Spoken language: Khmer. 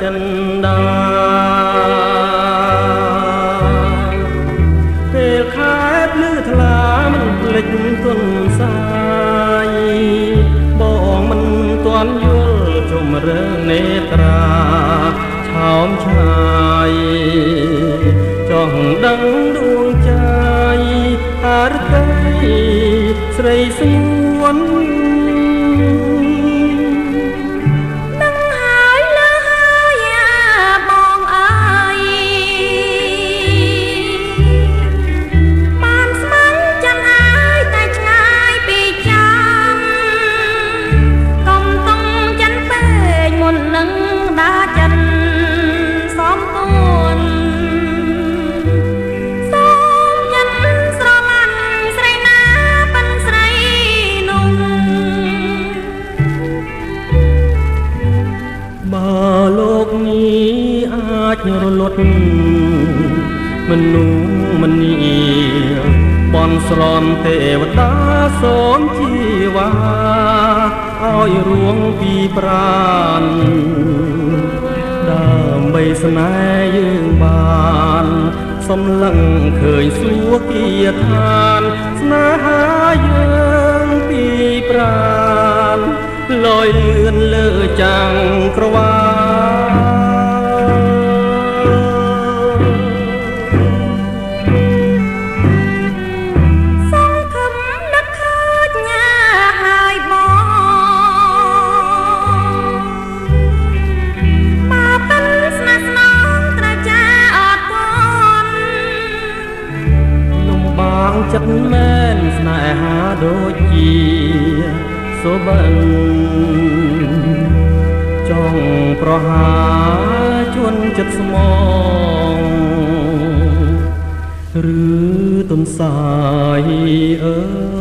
ចិនដាពេលខែភ្លឺថ្លាមិនភ្លេចទុនសាយបងមិនទាន់យល់ជំរឿននេត្រាឆោមឆាយចង់ដឹងដួងใจអរតីស្រីស្ងួន លោកនេះអាចរលត់មនុស្សមនីបនស្រន់ទេវតាសូមជីវ៉ាឲ្យរួងពីប្រានដើម្បី ស្នេហ៍យើងបានសំឡឹងឃើញសួគ៌គាឋាន ស្នេហាយើងពីប្រានលយលឿនលើចាំងក្រវ៉ា ចិត្តមែនស្នេហាដូចជាសុបិនចង់ប្រហាជួនចិត្តស្មងឬទុនសាយអើ